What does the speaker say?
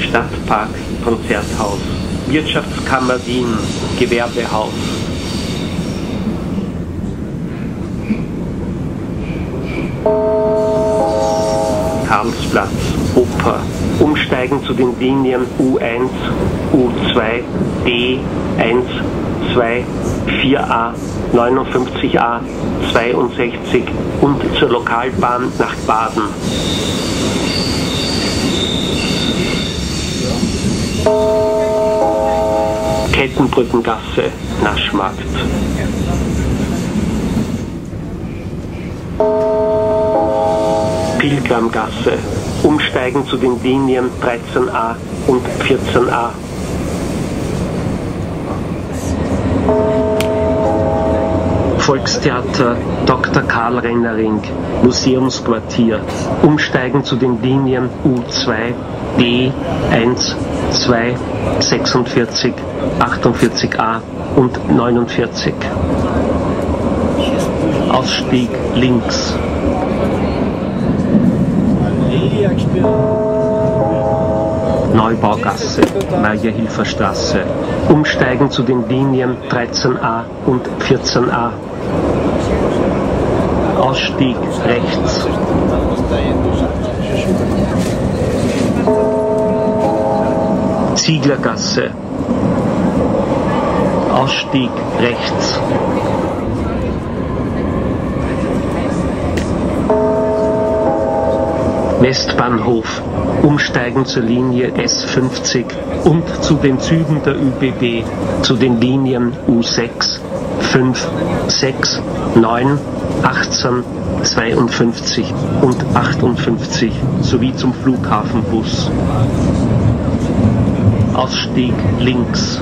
Stadtpark, Konzerthaus, Wirtschaftskammer Wien, Gewerbehaus. Karlsplatz, Oper, umsteigen zu den Linien U1, U2, D1, 2, 4a, 59a, 62 und zur Lokalbahn nach Baden. Kettenbrückengasse, Naschmarkt. Pilgramgasse, umsteigen zu den Linien 13a und 14a. Volkstheater Dr. Karl Rennering, Museumsquartier, umsteigen zu den Linien U2, D1, 2, 46, 48a und 49. Ausstieg links. Neubaugasse, Meierhilferstraße. Umsteigen zu den Linien 13a und 14a. Ausstieg rechts. Zieglergasse. Ausstieg rechts. Westbahnhof, umsteigen zur Linie S50 und zu den Zügen der ÖBB, zu den Linien U6, 5, 6, 9, 18, 52 und 58 sowie zum Flughafenbus. Ausstieg links.